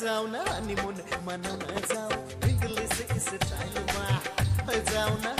जाऊ ना हनीमून मनानं जाऊ इंग्लिश इस टाइल मा जाऊ ना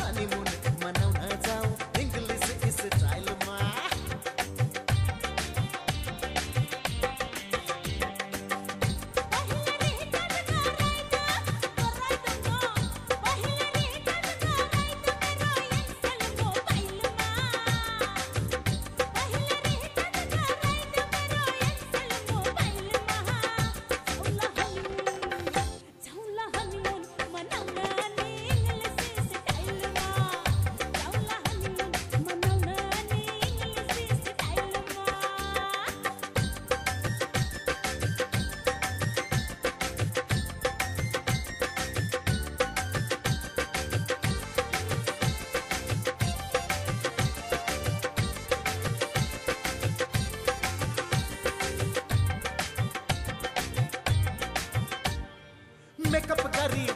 carril.